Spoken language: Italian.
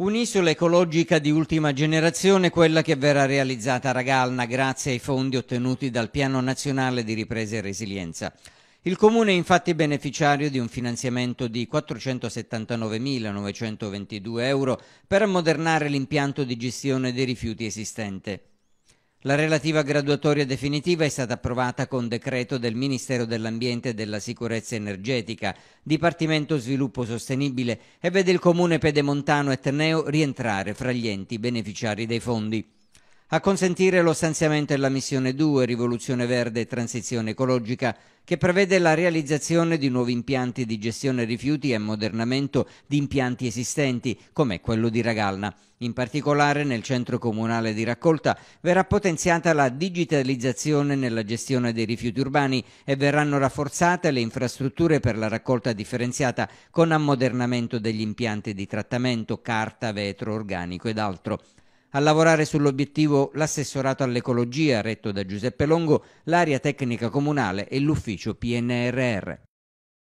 Un'isola ecologica di ultima generazione, quella che verrà realizzata a Ragalna grazie ai fondi ottenuti dal Piano Nazionale di Ripresa e Resilienza. Il Comune è infatti beneficiario di un finanziamento di 479.922 euro per ammodernare l'impianto di gestione dei rifiuti esistente. La relativa graduatoria definitiva è stata approvata con decreto del Ministero dell'Ambiente e della Sicurezza Energetica, Dipartimento Sviluppo Sostenibile e vede il Comune pedemontano Etneo rientrare fra gli enti beneficiari dei fondi. A consentire lo stanziamento è la missione 2 Rivoluzione Verde e Transizione Ecologica che prevede la realizzazione di nuovi impianti di gestione rifiuti e ammodernamento di impianti esistenti, come quello di Ragalna. In particolare nel centro comunale di raccolta verrà potenziata la digitalizzazione nella gestione dei rifiuti urbani e verranno rafforzate le infrastrutture per la raccolta differenziata con ammodernamento degli impianti di trattamento, carta, vetro, organico ed altro. A lavorare sull'obiettivo l'assessorato all'ecologia retto da Giuseppe Longo, l'area tecnica comunale e l'ufficio PNRR.